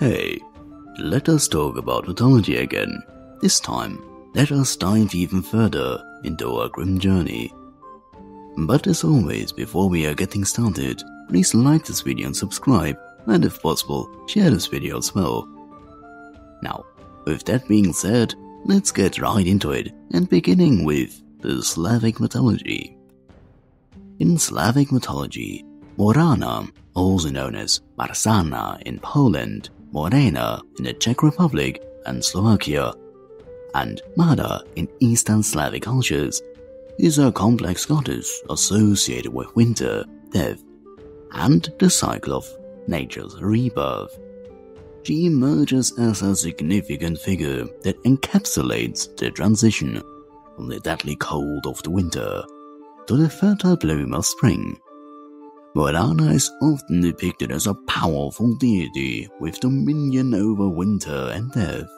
Hey, let us talk about mythology again. This time, let us dive even further into our grim journey. But as always, before we are getting started, please like this video and subscribe, and if possible, share this video as well. Now, with that being said, let's get right into it, and beginning with the Slavic mythology. In Slavic mythology, Morana, also known as Marzanna in Poland, Morena in the Czech Republic and Slovakia, and Mara in Eastern Slavic cultures, is a complex goddess associated with winter, death, and the cycle of nature's rebirth. She emerges as a significant figure that encapsulates the transition from the deadly cold of the winter to the fertile bloom of spring Morana is often depicted as a powerful deity with dominion over winter and death.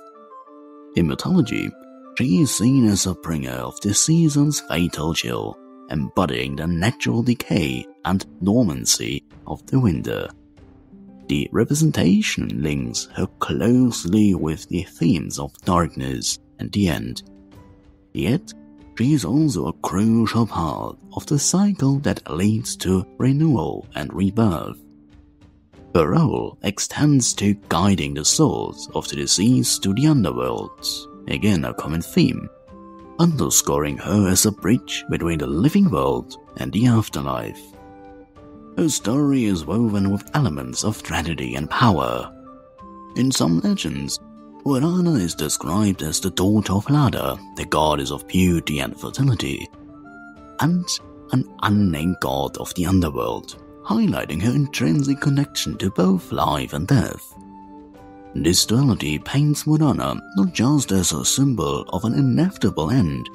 In mythology, she is seen as a bringer of the season's fatal chill, embodying the natural decay and dormancy of the winter. The representation links her closely with the themes of darkness and the end. Yet, she is also a crucial part of the cycle that leads to renewal and rebirth. Her role extends to guiding the souls of the deceased to the underworld, again a common theme, underscoring her as a bridge between the living world and the afterlife. Her story is woven with elements of tragedy and power. In some legends, Morana is described as the daughter of Lada, the goddess of beauty and fertility, and an unnamed god of the underworld, highlighting her intrinsic connection to both life and death. This duality paints Morana not just as a symbol of an inevitable end,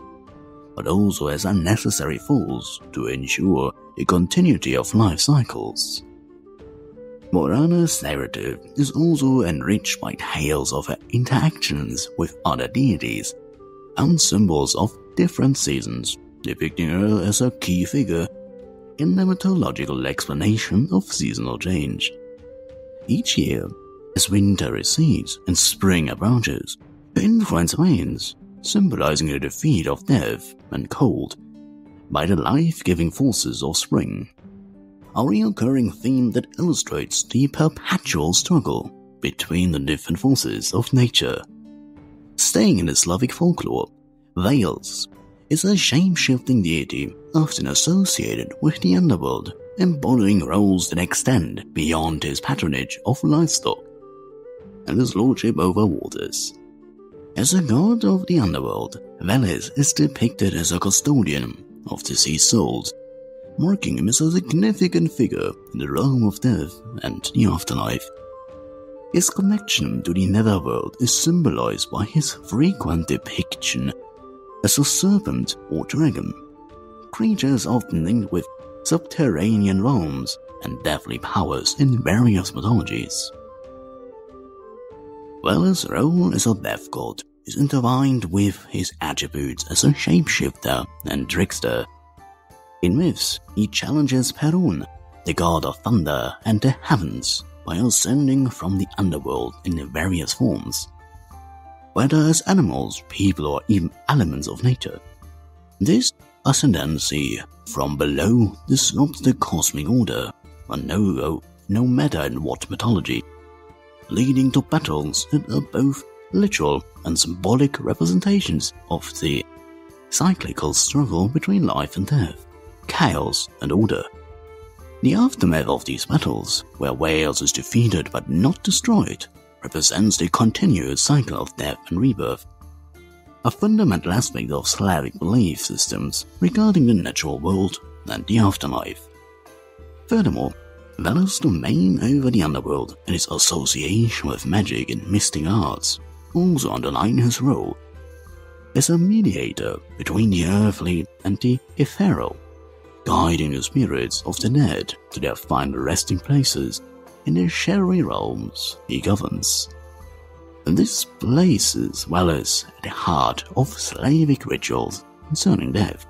but also as a necessary force to ensure the continuity of life cycles. Morana's narrative is also enriched by tales of her interactions with other deities and symbols of different seasons, depicting her as a key figure in the mythological explanation of seasonal change. Each year, as winter recedes and spring approaches, her influence wanes, symbolizing the defeat of death and cold by the life-giving forces of spring a recurring theme that illustrates the perpetual struggle between the different forces of nature. Staying in the Slavic folklore, Veles is a shape-shifting deity often associated with the underworld, embodying roles that extend beyond his patronage of livestock and his lordship over waters. As a god of the underworld, Veles is depicted as a custodian of deceased souls marking him as a significant figure in the realm of death and the afterlife. His connection to the netherworld is symbolized by his frequent depiction as a serpent or dragon, creatures often linked with subterranean realms and deathly powers in various mythologies. Veles' role as a death god is intertwined with his attributes as a shapeshifter and trickster in myths, he challenges Perun, the god of thunder and the heavens, by ascending from the underworld in various forms, whether as animals, people, or even elements of nature. This ascendancy from below disrupts the cosmic order, and no, no matter in what mythology, leading to battles that are both literal and symbolic representations of the cyclical struggle between life and death chaos, and order. The aftermath of these battles, where Veles is defeated but not destroyed, represents the continuous cycle of death and rebirth. A fundamental aspect of Slavic belief systems regarding the natural world and the afterlife. Furthermore, Veles' domain over the underworld and its association with magic and mystic arts also underline his role as a mediator between the earthly and the ethereal guiding the spirits of the dead to their final resting places in the shadowy realms he governs. And this places Veles at the heart of Slavic rituals concerning death,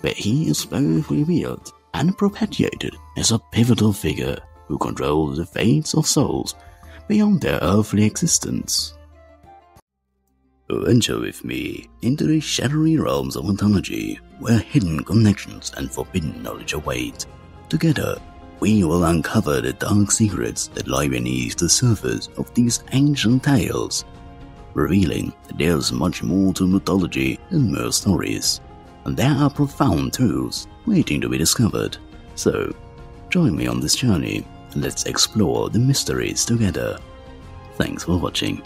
where he is both revered and perpetuated as a pivotal figure who controls the fates of souls beyond their earthly existence. Venture with me into the shadowy realms of ontology, where hidden connections and forbidden knowledge await. Together, we will uncover the dark secrets that lie beneath the surface of these ancient tales, revealing that there's much more to mythology than mere stories, and there are profound truths waiting to be discovered. So, join me on this journey and let's explore the mysteries together. Thanks for watching.